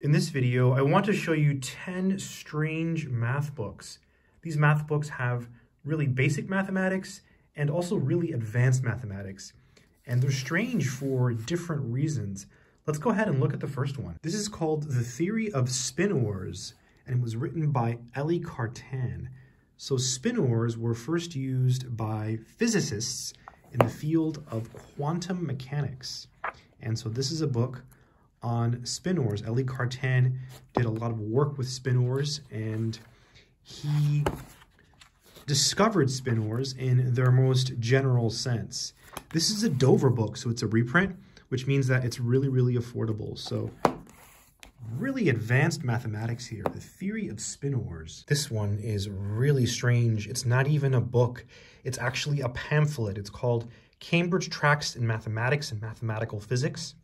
In this video, I want to show you 10 strange math books. These math books have really basic mathematics and also really advanced mathematics. And they're strange for different reasons. Let's go ahead and look at the first one. This is called The Theory of Spinors, and it was written by Élie Cartan. So spinors were first used by physicists in the field of quantum mechanics. And so this is a book on spinors. Élie Cartan did a lot of work with spinors and he discovered spinors in their most general sense. This is a Dover book, so it's a reprint, which means that it's really, really affordable. So really advanced mathematics here, the theory of spinors. This one is really strange. It's not even a book. It's actually a pamphlet. It's called Cambridge Tracts in Mathematics and Mathematical Physics.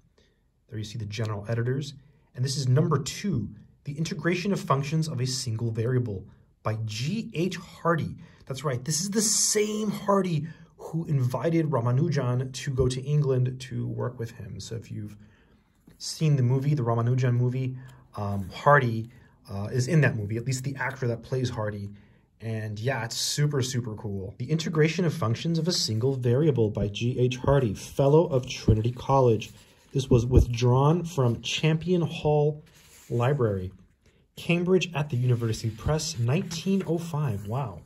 There you see the general editors. And this is number two, The Integration of Functions of a Single Variable by G.H. Hardy. That's right, this is the same Hardy who invited Ramanujan to go to England to work with him. So if you've seen the movie, the Ramanujan movie, um, Hardy uh, is in that movie, at least the actor that plays Hardy. And yeah, it's super, super cool. The Integration of Functions of a Single Variable by G.H. Hardy, Fellow of Trinity College. This was withdrawn from Campion Hall Library, Cambridge at the University Press, 1905. Wow.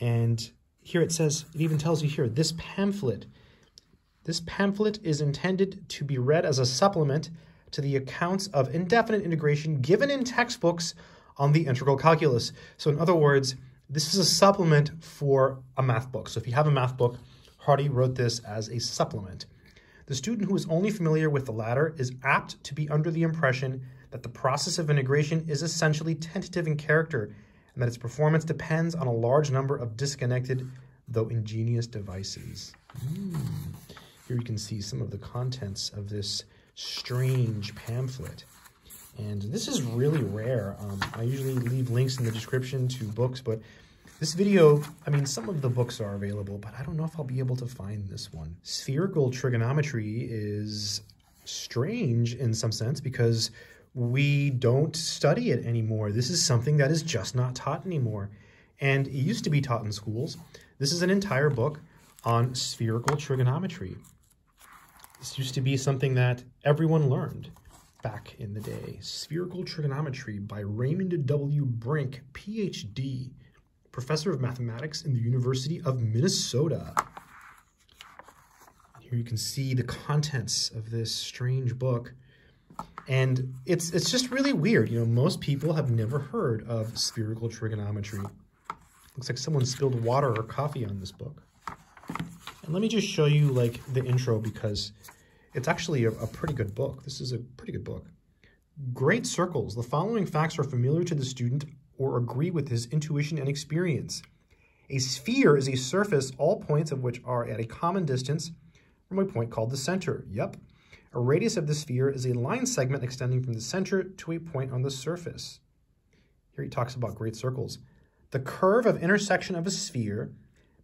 And here it says, it even tells you here, this pamphlet. This pamphlet is intended to be read as a supplement to the accounts of indefinite integration given in textbooks on the integral calculus. So in other words, this is a supplement for a math book. So if you have a math book, Hardy wrote this as a supplement. The student who is only familiar with the latter is apt to be under the impression that the process of integration is essentially tentative in character and that its performance depends on a large number of disconnected, though ingenious devices. Mm. Here you can see some of the contents of this strange pamphlet. And this is really rare. Um, I usually leave links in the description to books, but this video, I mean, some of the books are available, but I don't know if I'll be able to find this one. Spherical trigonometry is strange in some sense because we don't study it anymore. This is something that is just not taught anymore. And it used to be taught in schools. This is an entire book on spherical trigonometry. This used to be something that everyone learned back in the day. Spherical Trigonometry by Raymond W. Brink, PhD professor of mathematics in the University of Minnesota. Here you can see the contents of this strange book. And it's it's just really weird. You know, most people have never heard of spherical trigonometry. Looks like someone spilled water or coffee on this book. And let me just show you like the intro because it's actually a, a pretty good book. This is a pretty good book. Great circles. The following facts are familiar to the student or agree with his intuition and experience. A sphere is a surface, all points of which are at a common distance from a point called the center. Yep. A radius of the sphere is a line segment extending from the center to a point on the surface. Here he talks about great circles. The curve of intersection of a sphere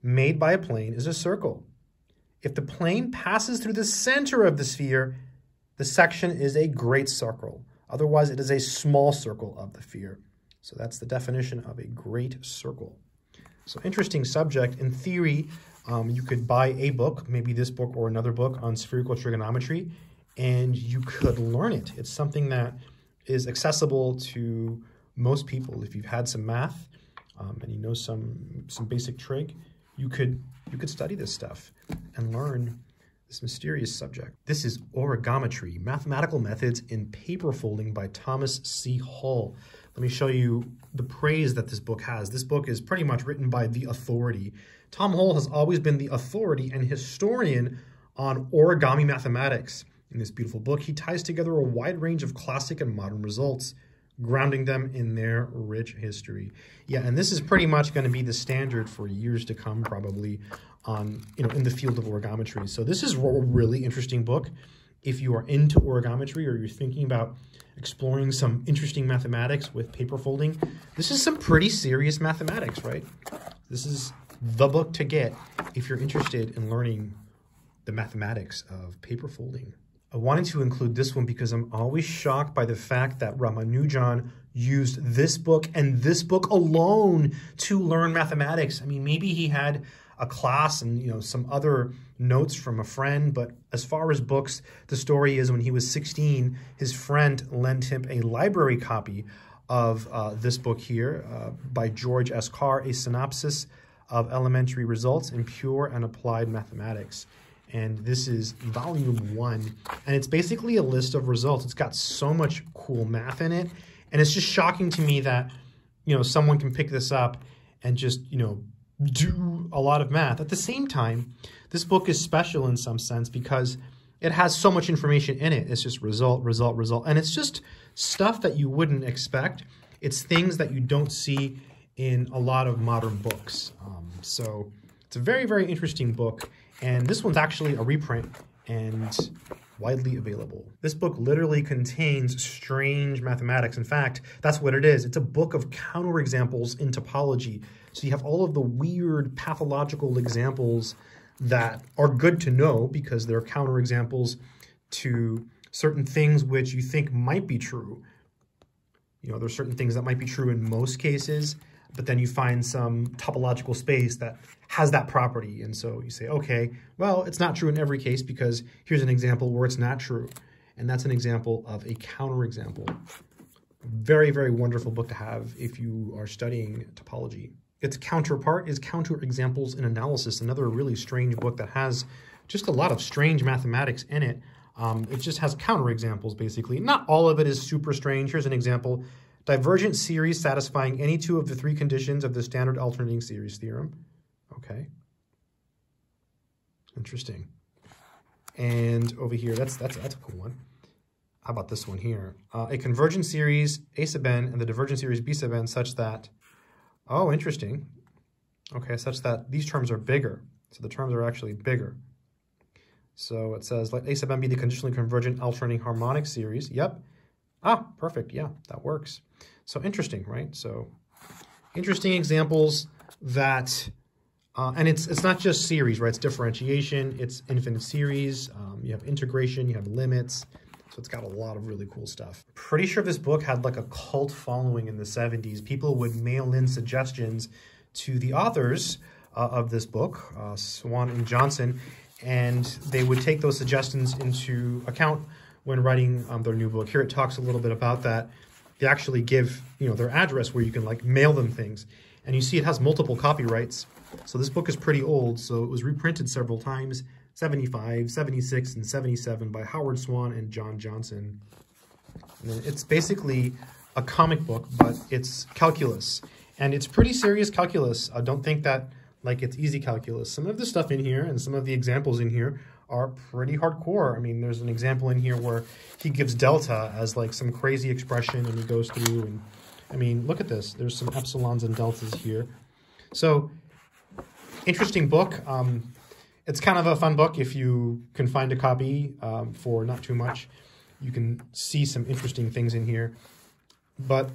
made by a plane is a circle. If the plane passes through the center of the sphere, the section is a great circle. Otherwise, it is a small circle of the sphere. So that's the definition of a great circle. So interesting subject. In theory, um, you could buy a book, maybe this book or another book on spherical trigonometry, and you could learn it. It's something that is accessible to most people. If you've had some math um, and you know some some basic trig, you could you could study this stuff and learn this mysterious subject. This is Origametry, Mathematical Methods in Paper Folding by Thomas C. Hull. Let me show you the praise that this book has. This book is pretty much written by the authority. Tom Hull has always been the authority and historian on origami mathematics. In this beautiful book, he ties together a wide range of classic and modern results, grounding them in their rich history. Yeah, and this is pretty much going to be the standard for years to come, probably, on you know in the field of origametry. So this is a really interesting book. If you are into origametry or you're thinking about exploring some interesting mathematics with paper folding. This is some pretty serious mathematics, right? This is the book to get if you're interested in learning the mathematics of paper folding. I wanted to include this one because I'm always shocked by the fact that Ramanujan used this book and this book alone to learn mathematics. I mean, maybe he had a class and you know some other notes from a friend, but as far as books, the story is when he was 16, his friend lent him a library copy of uh, this book here uh, by George S. Carr, a synopsis of elementary results in pure and applied mathematics and this is volume one. And it's basically a list of results. It's got so much cool math in it. And it's just shocking to me that, you know, someone can pick this up and just, you know, do a lot of math. At the same time, this book is special in some sense because it has so much information in it. It's just result, result, result. And it's just stuff that you wouldn't expect. It's things that you don't see in a lot of modern books. Um, so it's a very, very interesting book. And this one's actually a reprint and widely available. This book literally contains strange mathematics. In fact, that's what it is. It's a book of counterexamples in topology. So you have all of the weird pathological examples that are good to know because they're counterexamples to certain things which you think might be true. You know, there's certain things that might be true in most cases, but then you find some topological space that has that property. And so you say, okay, well, it's not true in every case because here's an example where it's not true. And that's an example of a counterexample. Very, very wonderful book to have if you are studying topology. Its counterpart is Counterexamples in Analysis, another really strange book that has just a lot of strange mathematics in it. Um, it just has counterexamples, basically. Not all of it is super strange. Here's an example. Divergent series satisfying any two of the three conditions of the standard alternating series theorem. Okay. Interesting. And over here, that's that's that's a cool one. How about this one here? Uh, a convergent series A sub n and the divergent series B sub n such that, oh, interesting. Okay, such that these terms are bigger. So the terms are actually bigger. So it says, let A sub n be the conditionally convergent alternating harmonic series. Yep. Ah, perfect. Yeah, that works. So interesting, right? So interesting examples that, uh, and it's it's not just series, right? It's differentiation, it's infinite series, um, you have integration, you have limits. So it's got a lot of really cool stuff. Pretty sure this book had like a cult following in the 70s. People would mail in suggestions to the authors uh, of this book, uh, Swann and Johnson, and they would take those suggestions into account when writing um, their new book. Here it talks a little bit about that. They actually give you know their address where you can like mail them things, and you see it has multiple copyrights. So this book is pretty old. So it was reprinted several times, 75, 76, and 77 by Howard Swann and John Johnson. And it's basically a comic book, but it's calculus. And it's pretty serious calculus. I don't think that like it's easy calculus. Some of the stuff in here and some of the examples in here are pretty hardcore. I mean, there's an example in here where he gives delta as like some crazy expression and he goes through and, I mean, look at this. There's some epsilons and deltas here. So, interesting book. Um, it's kind of a fun book if you can find a copy um, for not too much. You can see some interesting things in here. But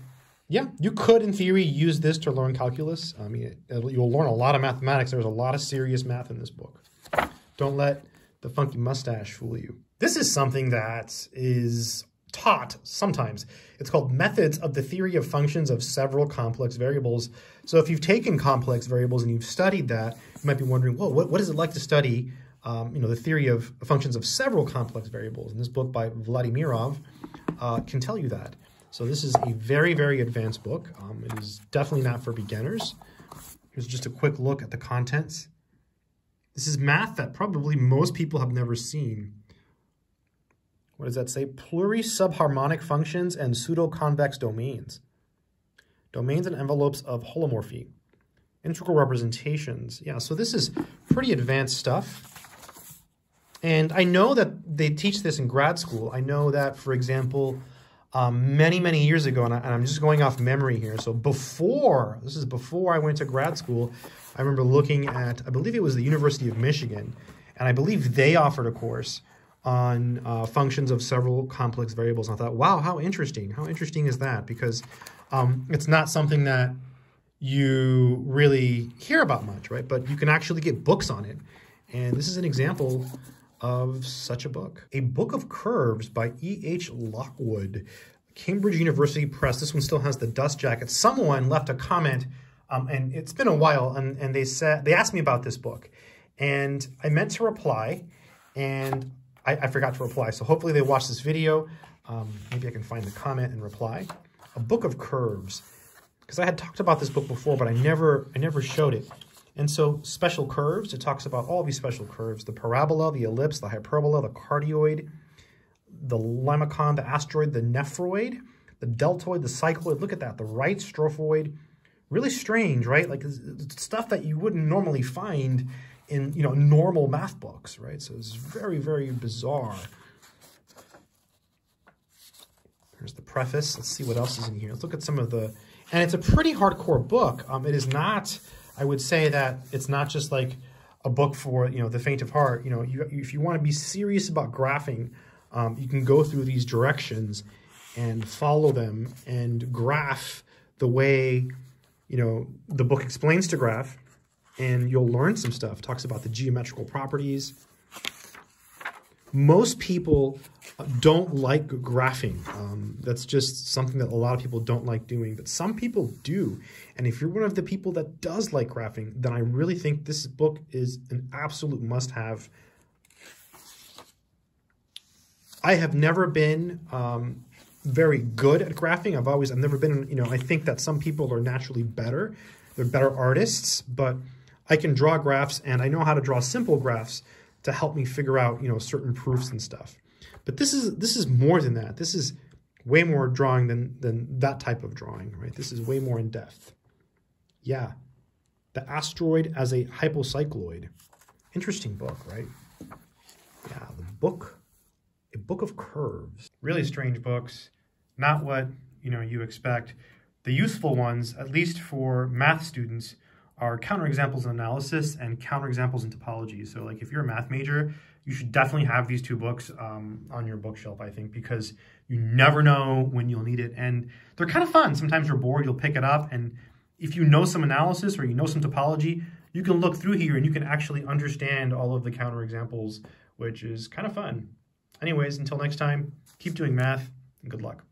yeah, you could, in theory, use this to learn calculus. I mean, it, you'll learn a lot of mathematics. There's a lot of serious math in this book. Don't let the funky mustache fool you. This is something that is taught sometimes. It's called Methods of the Theory of Functions of Several Complex Variables. So if you've taken complex variables and you've studied that, you might be wondering, well, what, what is it like to study um, you know, the theory of functions of several complex variables? And this book by Vladimirov uh, can tell you that. So this is a very, very advanced book. Um, it is definitely not for beginners. Here's just a quick look at the contents. This is math that probably most people have never seen. What does that say? Plurisubharmonic functions and pseudo-convex domains. Domains and envelopes of holomorphy. Integral representations. Yeah, so this is pretty advanced stuff. And I know that they teach this in grad school. I know that, for example, um, many, many years ago, and, I, am just going off memory here. So before, this is before I went to grad school, I remember looking at, I believe it was the University of Michigan, and I believe they offered a course on uh, functions of several complex variables. And I thought, wow, how interesting. How interesting is that? Because um, it's not something that you really hear about much, right? But you can actually get books on it. And this is an example of such a book. A Book of Curves by E.H. Lockwood, Cambridge University Press. This one still has the dust jacket. Someone left a comment, um, and it's been a while, and, and they said they asked me about this book, and I meant to reply, and I, I forgot to reply. So hopefully they watch this video. Um, maybe I can find the comment and reply. A Book of Curves, because I had talked about this book before, but I never I never showed it. And so special curves, it talks about all these special curves, the parabola, the ellipse, the hyperbola, the cardioid, the limacon, the astroid, the nephroid, the deltoid, the cycloid. Look at that, the right strophoid. Really strange, right? Like stuff that you wouldn't normally find in, you know, normal math books, right? So it's very, very bizarre. Here's the preface. Let's see what else is in here. Let's look at some of the, and it's a pretty hardcore book. Um, it is not I would say that it's not just like a book for you know the faint of heart. You know, you, if you want to be serious about graphing, um, you can go through these directions and follow them and graph the way you know the book explains to graph, and you'll learn some stuff. Talks about the geometrical properties. Most people don't like graphing. Um, that's just something that a lot of people don't like doing, but some people do. And if you're one of the people that does like graphing, then I really think this book is an absolute must-have. I have never been um, very good at graphing. I've always, I've never been, you know, I think that some people are naturally better. They're better artists, but I can draw graphs and I know how to draw simple graphs to help me figure out, you know, certain proofs and stuff. But this is this is more than that. This is way more drawing than than that type of drawing, right? This is way more in depth. Yeah. The astroid as a hypocycloid. Interesting book, right? Yeah, the book, a book of curves. Really strange books. Not what, you know, you expect. The useful ones, at least for math students, are counterexamples in analysis and counterexamples in topology. So like if you're a math major, you should definitely have these two books um, on your bookshelf, I think, because you never know when you'll need it. And they're kind of fun. Sometimes you're bored, you'll pick it up. And if you know some analysis or you know some topology, you can look through here and you can actually understand all of the counterexamples, which is kind of fun. Anyways, until next time, keep doing math and good luck.